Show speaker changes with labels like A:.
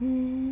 A: うん。